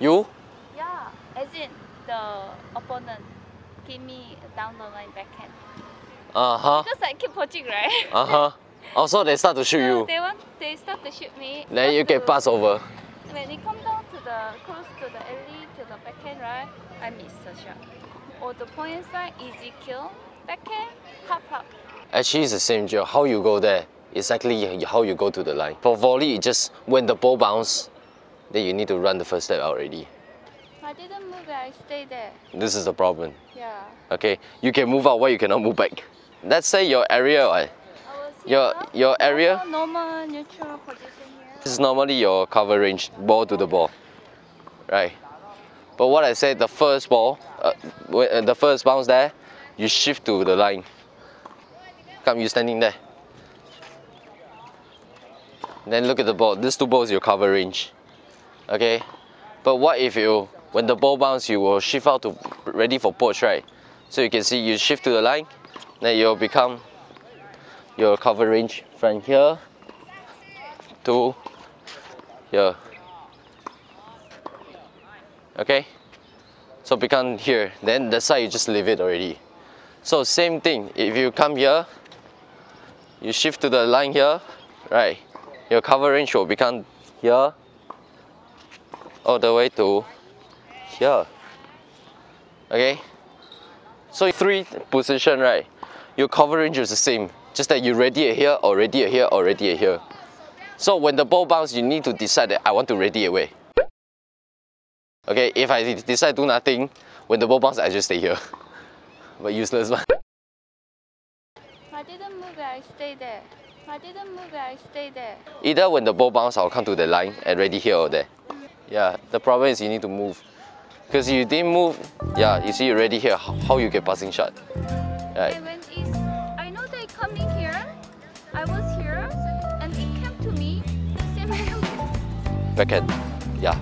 You? Yeah, as in the opponent give me down the line backhand. Uh-huh. Because I keep watching, right? Uh-huh. Also, they start to shoot So you. they want they start to shoot me. Then you get passed over. When it come down to the close to the alley to the backhand, right? I miss the shot. Or the point side, easy kill. Backhand, hop hop. Actually, it's the same drill. How you go there, exactly how you go to the line. For volley, it just when the ball bounce, then you need to run the first step out already. I didn't move. I stay there. This is the problem. Yeah. Okay, you can move out where you cannot move back. Let's say your area, right? Your- your area? Normal, normal neutral position here. This is normally your cover range, ball to the ball, right? But what I said, the first ball, uh, uh, the first bounce there, you shift to the line. Come, you standing there. Then look at the ball. These two balls your cover range, okay? But what if you, when the ball bounce, you will shift out to ready for poach, right? So you can see you shift to the line, then you'll become your cover range from here to here. Okay? So become here. Then the side you just leave it already. So same thing. If you come here, you shift to the line here, right? Your cover range will become here all the way to here. Okay? So three position, right? Your cover range is the same. Just that you ready here or ready here or ready here. So when the ball bounce, you need to decide that I want to ready away. Okay, if I de- decide do nothing, when the ball bounce, I just stay here. But useless one. I didn't move. I stay there. I didn't move. I stay there. Either when the ball bounce, I'll come to the line and ready here or there. Yeah, the problem is you need to move. Because you didn't move, yeah, you see you ready here, how, you get passing shot. Right. And when it's, I know they coming here. I was here, and it came to me. Same Backhand. Yeah.